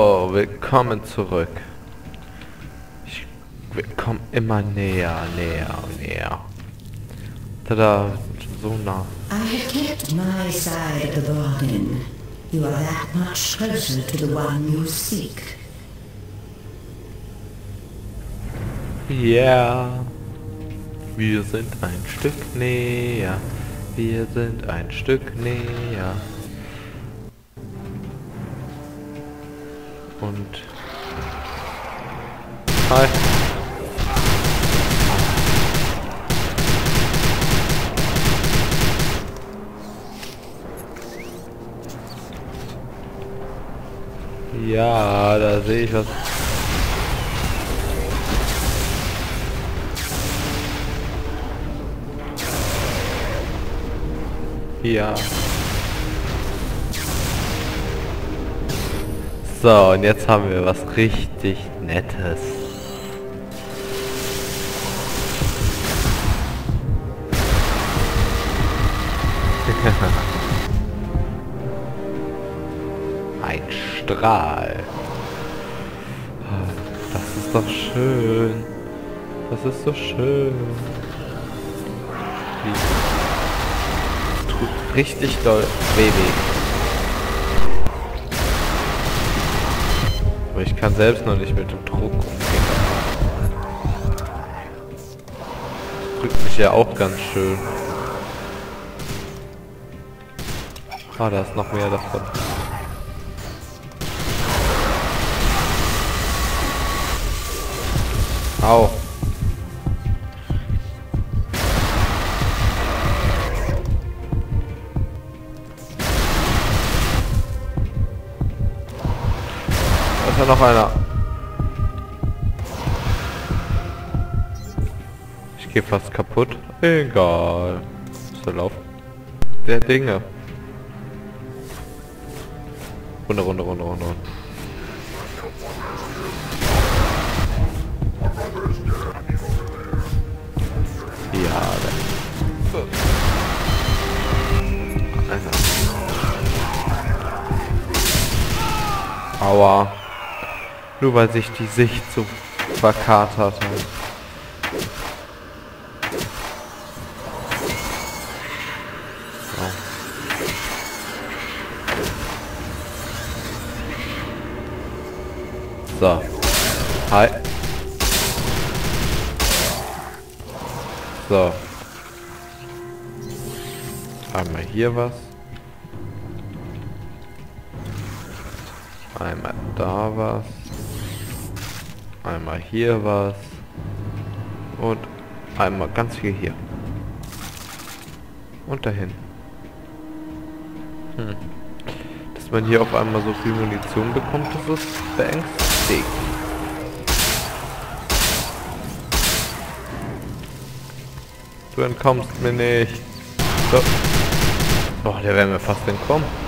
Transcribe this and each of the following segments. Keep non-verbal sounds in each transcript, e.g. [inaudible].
Oh, willkommen zurück. Ich, wir kommen immer näher, näher, näher. Tada, so nah. I have kept my side of the bargain. You are that much closer to the one you seek. Ja. Wir sind ein Stück näher. Wir sind ein Stück näher. Und... Hi. Ja, da sehe ich was. Ja. So, und jetzt haben wir was richtig Nettes. [laughs] Ein Strahl. Das ist doch schön. Das ist so schön. Wie tut richtig doll weh weh. Aber ich kann selbst noch nicht mit dem Druck umgehen. Drückt mich ja auch ganz schön. Ah, da ist noch mehr davon. Au. Ist ja noch einer. Ich gehe fast kaputt. Egal. Ist der Lauf der Dinge. Runde, Runde, Runde, Runde. Ja. Einer. Aua. Nur weil sich die Sicht so verkatert hat. So. Hi. So. Einmal hier was. Einmal da was. Einmal hier was. Und einmal ganz viel hier. Und dahin. Hm. Dass man hier auf einmal so viel Munition bekommt, das ist beängstigend. Du entkommst mir nicht. So. Oh, der wäre mir fast entkommen.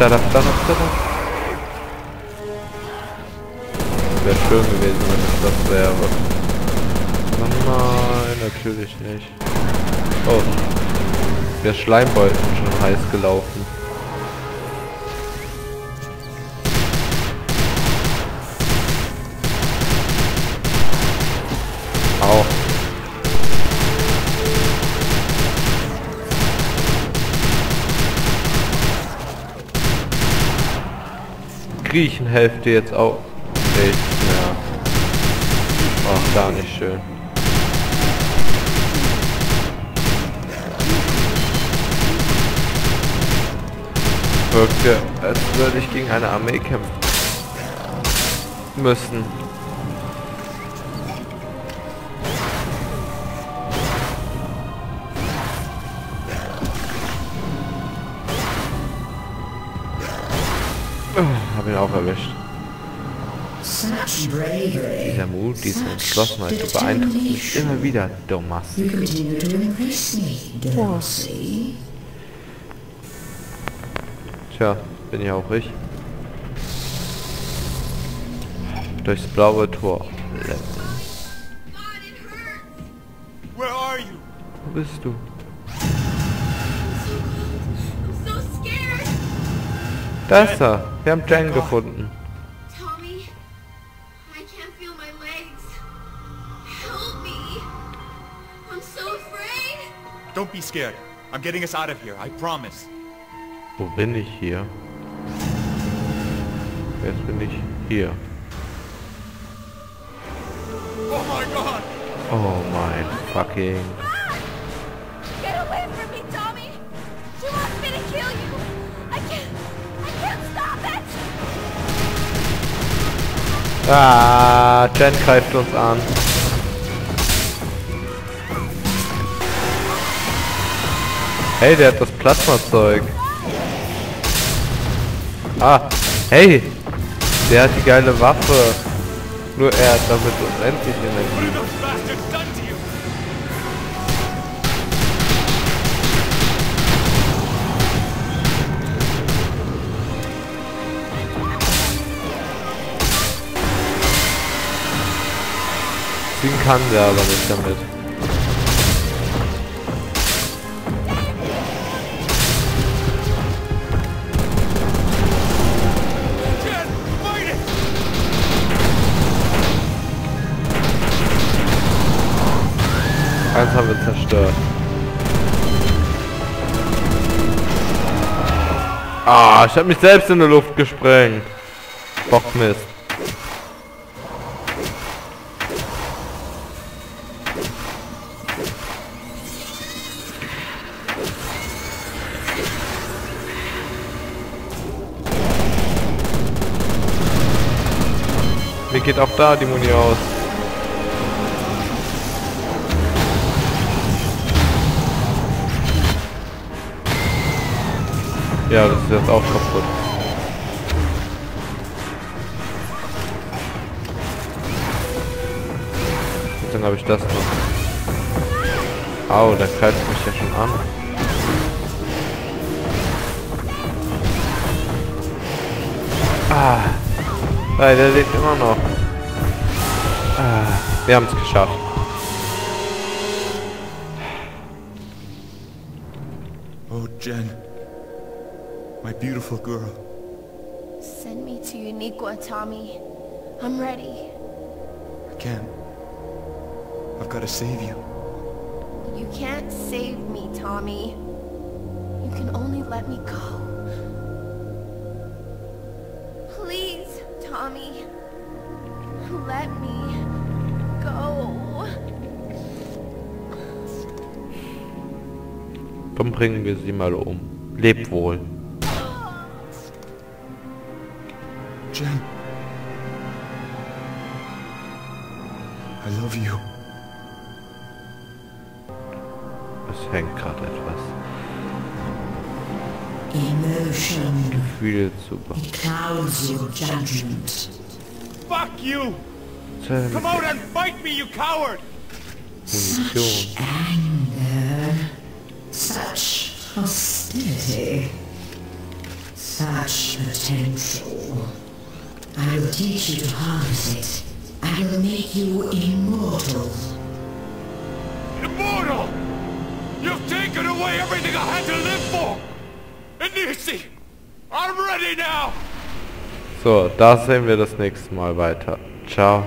Da, da, da, da, da. Wäre schön gewesen, wenn es das wäre. Nein, natürlich nicht. Oh. Der Schleimbeutel schon heiß gelaufen. Auch. Griechen helft dir jetzt auch nichts mehr. Ach, gar nicht schön. wirkte, als würde ich gegen eine Armee kämpfen müssen. Oh, hab ihn auch erwischt. Dieser Mut, diese Entschlossenheit, du beeindruckst mich immer wieder, Darcy. Tja, bin ja auch ich. Durchs blaue Tor. Wo bist du? Da ist er. Wir haben Jen gefunden. Don't be scared. I'm getting us out of here, I promise. Wo bin ich hier? Jetzt bin ich hier. Oh my god! Oh mein fucking... Ah, Jen greift uns an. Hey, der hat das Plasmazeug. Ah, hey, der hat die geile Waffe. Nur er hat damit unendlich Energie. Ziehen kann der aber nicht damit. Eins haben wir zerstört. Ah, ich habe mich selbst in die Luft gesprengt. Bockmist. Mir geht auch da die Muni aus. Ja, das ist jetzt auch kaputt. Und dann habe ich das noch. Au, der greift mich ja schon an. Ah. Nein, der lebt immer noch. Wir haben es geschafft. Oh, Jen. My beautiful girl. Send me to Uniqua, Tommy. I'm ready. I can't. I've got to save you. You can't save me, Tommy. You can only let me go. Please, Tommy. Let me Dann bringen wir sie mal um. Lebt wohl. Jen. I love you. Es hängt gerade etwas. Emotion. Gefühle zu clouds your judgment. Fuck you! Come out and fight me, you coward! Munition. Anger. Such hostility. Such potential. I will teach you to harness it. I will make you immortal. Immortal! You've taken away everything I had to live for! Inisi! I'm ready now! So, da sehen wir das nächste Mal weiter. Ciao.